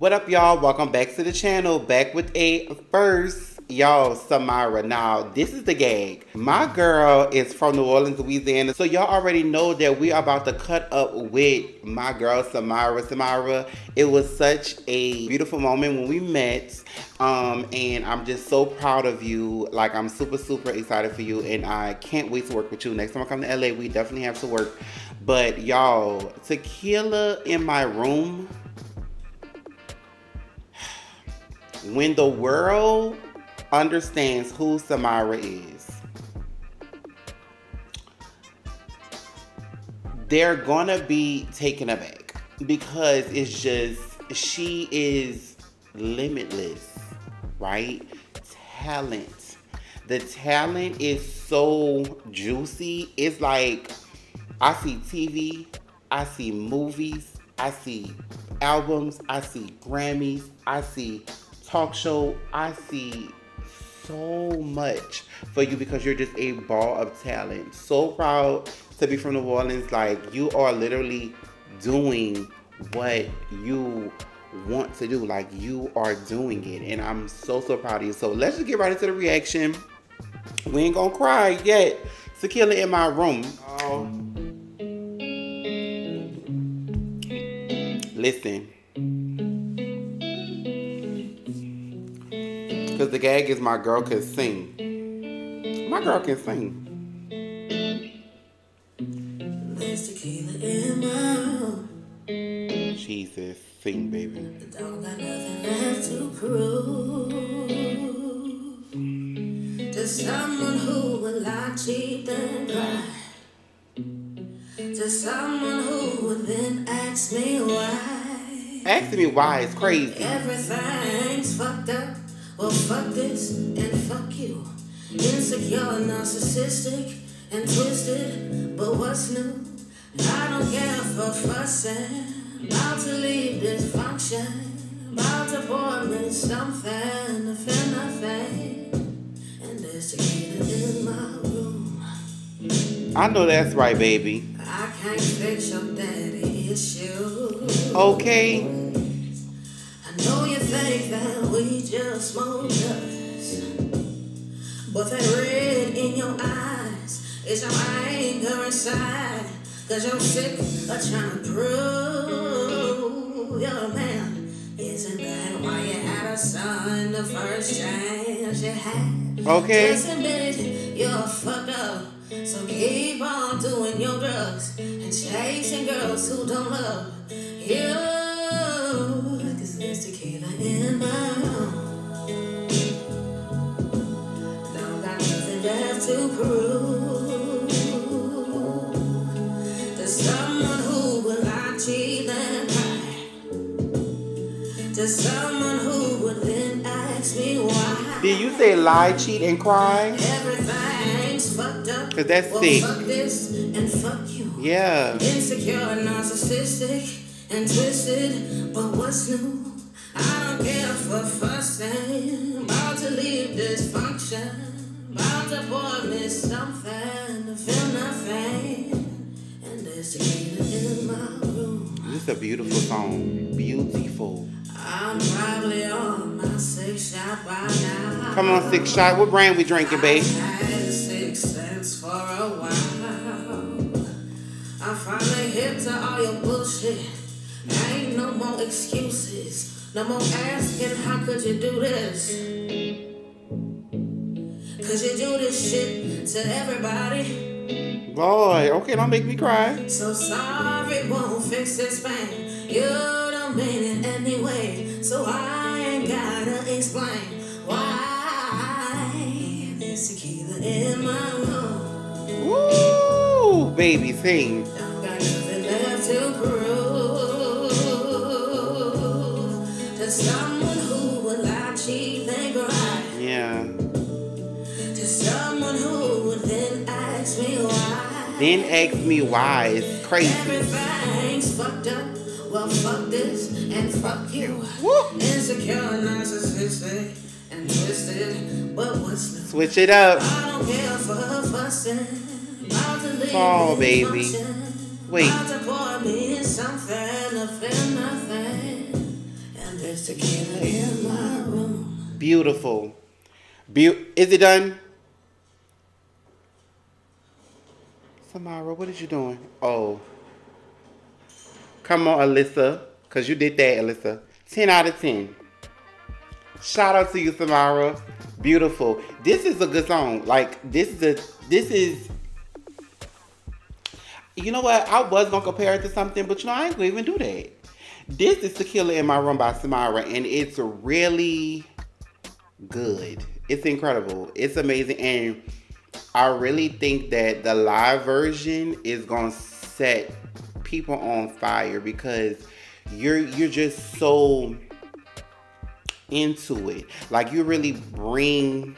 What up, y'all? Welcome back to the channel. Back with a first, y'all, Samyra. Now, this is the gag. My girl is from New Orleans, Louisiana. So y'all already know that we are about to cut up with my girl, Samyra. Samyra, it was such a beautiful moment when we met. Um, and I'm just so proud of you. Like, I'm super, super excited for you. And I can't wait to work with you. Next time I come to LA, we definitely have to work. But y'all, tequila in my room when the world understands who Samyra is, they're gonna be taken aback because it's just she is limitless, right? Talent. The talent is so juicy. It's like I see TV, I see movies, I see albums, I see Grammys, I see talk show, I see so much for you because you're just a ball of talent. So proud to be from New Orleans. Like you are literally doing what you want to do. Like you are doing it. And I'm so so proud of you. So let's just get right into the reaction. We ain't gonna cry yet. Tequila in my room. Oh. Listen. Because the gag is my girl can sing. My girl can sing. Jesus, sing, baby. Don't got nothing left to prove to someone who would lie, cheat, and cry. To someone who would then ask me why. Asking me why is crazy. Everything's fucked up. Well, fuck this and fuck you. Insecure, narcissistic, and twisted. But what's new? I don't care for fussing. About to leave this function. About to pour me something to feel nothing. And there's tequila in my room. I know that's right, baby. I can't fix your daddy issues. Okay know you think that we just smoke us, but that red in your eyes is your anger inside. Cause you're sick of trying to prove you're a man. Isn't that why you had a son the first chance you had? Okay. Just admit it, you're fucked up. So keep on doing your drugs and chasing girls who don't love you Did you say lie, cheat, and cry? Everything's fucked up. Cause that's well, sick. Fuck this and fuck you. Yeah. Insecure, narcissistic, and twisted. But what's new? Care for fussing. About to leave this function. About to pour me something feel nothing. And there's tequila in my room. This is a beautiful song. Beautiful. I'm probably on my six shot by now. Come on, six shot. What brand we drinking, babe? Six cents for a while. I finally hit to all your bullshit. Ain't no more excuses. No more asking, how could you do this? Cause you do this shit to everybody. Boy, okay, don't make me cry. So sorry won't fix this pain. You don't mean it anyway. So I ain't gotta explain why there's tequila in my room. Woo, baby, sing. Someone who will lie, cheat, and cry. Yeah. To someone who would then ask me why. Then ask me why. It's crazy. Everything's fucked up. Well, fuck this and fuck you. Woo. Insecure, narcissistic, and twisted. But what's new? Switch it up. I don't care for fussing. Fall, baby. Wait. There's tequila in my room. Beautiful. Be- is it done? Samyra, what is you doing? Oh. Come on, Alyssa. Because you did that, Alyssa. 10 out of 10. Shout out to you, Samyra. Beautiful. This is a good song. Like, this is a, this is, you know what? I was going to compare it to something, but you know, I ain't going to even do that. This is Tequila in My Room by Samyra, and it's really good. It's incredible. It's amazing. And I really think that the live version is going to set people on fire because you're you're just so into it. Like you really bring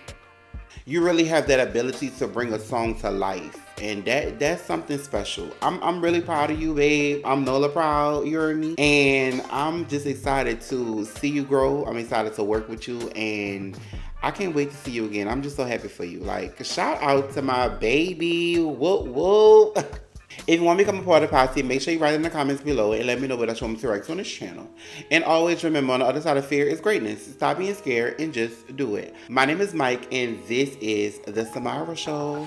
you really have that ability to bring a song to life. And that that's something special. I'm I'm really proud of you, babe. I'm Nola proud, you heard me. And I'm just excited to see you grow. I'm excited to work with you and I can't wait to see you again. I'm just so happy for you. Like, shout out to my baby. Whoop whoop. If you want to become a part of posse, make sure you write in the comments below and let me know what you want me to on this channel. And always remember, on the other side of fear is greatness. Stop being scared and just do it. My name is Mike, and this is The Samara Show.